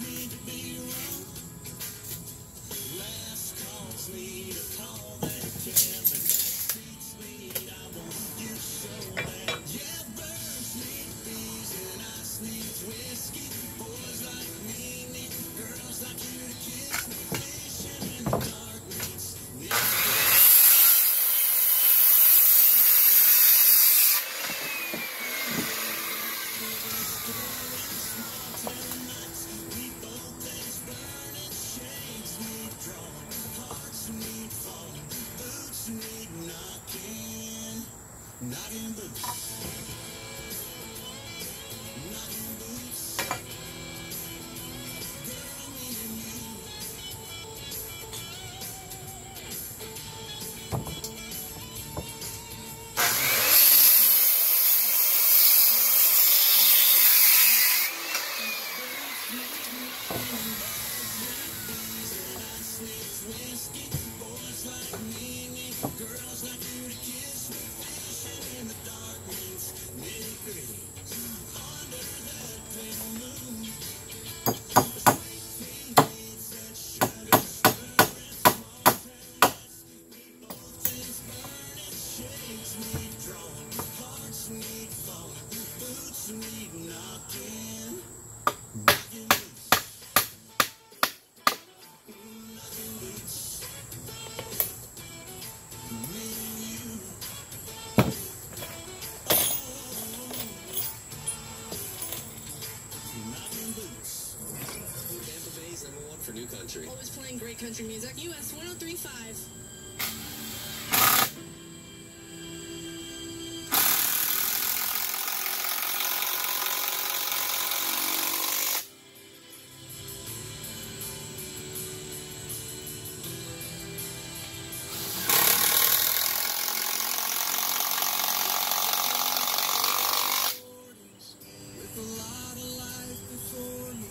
me to be wrong. Last calls me to call that jam. Great country music. US 1035. With a lot of life before me,